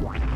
What?